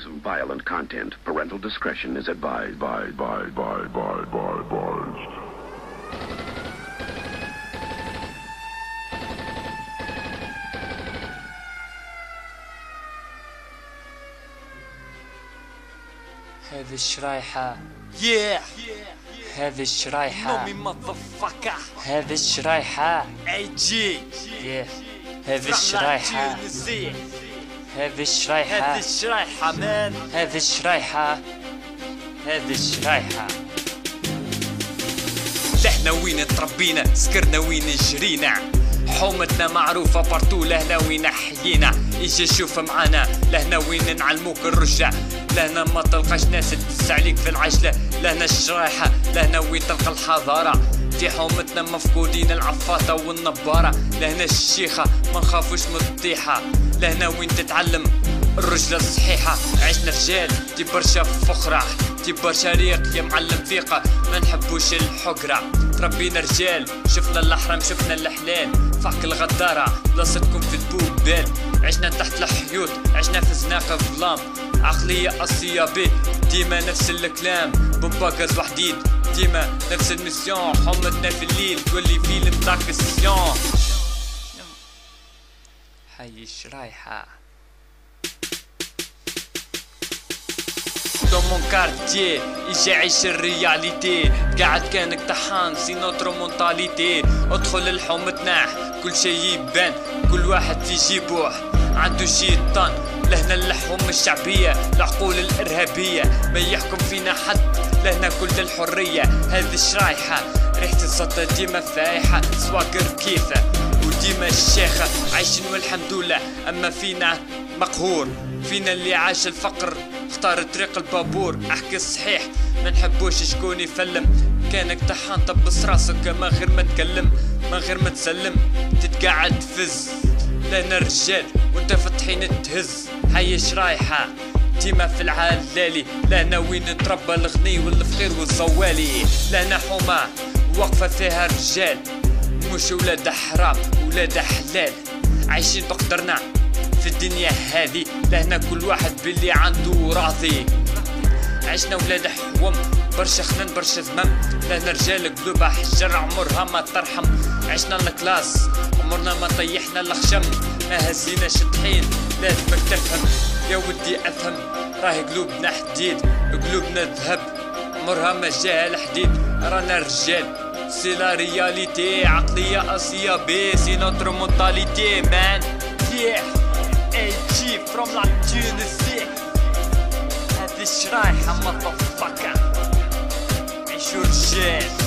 some violent content. Parental discretion is advised. By, by, by, by, by, by. هذه الشرايحة Yeah, هذه الشرايحة Nomi motherfucker. هذه الشرايحة AG. yeah. هذه From الشرايحة Tunisia. هذه الشرايحة هذه الشرايحة man. هذه الشرايحة هذه الشرايحة لحنا وين تربينا؟ سكرنا وين جرينا؟ حومتنا معروفة partout لهنا وين حيينا؟ إجي شوف معانا لهنا وين نعلموك الرجع لهنا ما تلقاش ناس تدس عليك في العجلة. لهنا الشرايحة لهنا وين تلقى الحضارة؟ في حومتنا مفقودين العفاطة والنبارة. لهنا الشيخة ما نخافوش من الطيحة لهنا وين تتعلم الرجلة الصحيحة. عشنا رجال دي برشا فخرة دي برشا ريق يا معلم ثقة. ما نحبوش الحقرة. تربينا رجال شفنا الأحرام شفنا الحلال. فحك الغدارة بلاصتكم في البوبال عشنا تحت الحيوط عشنا في زناقة ظلام. عقلية أصلية بي ديما نفس الكلام. بومباكاز وحديد. ديما نفس ال mission. حمتنا في الليل تولي film d'action حي الشرايحة de mon quartier يجي عيش ال réalité قاعد كانك طحان c'est notre mentalité ادخل لحومتنا كل شي يبان كل واحد يجي عنده شيطان. لهنا اللحوم الشعبية العقول الإرهابية. ما يحكم فينا حد لهنا كل الحرية. هذه الشرايحة ريحة السلطة ديما فايحة سواقر كيفة. وديما الشيخة عايشين والحمد لله. أما فينا مقهور. فينا اللي عاش الفقر اختار طريق البابور. أحكي الصحيح ما نحبوش شكون يفلم. كانك طحان طبس راسك ما غير ما تكلم ما غير ما تسلم. تتقعد فز لنا الرجال وانت فتحين تهز. حي شرايحة ديما في العلالي. لهنا وين تربى الغني والفقير والزوالي. لهنا حومة واقفة فيها رجال. مش ولاد حرام ولاد حلال. عايشين بقدرنا في الدنيا هذه. لهنا كل واحد باللي عنده راضي. عشنا ولاد حوم برشا خنان برشا ذمم. لهنا رجال قلوبها حجر عمرها ما ترحم. عشنا ال classe عمرنا ما طيحنا الخشم. ما هزيناش الطحين لازمك تفهم. يا ودي أفهم راهي قلوبنا حديد قلوبنا ذهب. عمرها ما جاها الحديد رانا رجال. c'est la réalité عقلية أصلية puis c'est notre mentalité man. Yeah. AG from la Tunisie هذه الشرايحة مطفقة عيشوا رجال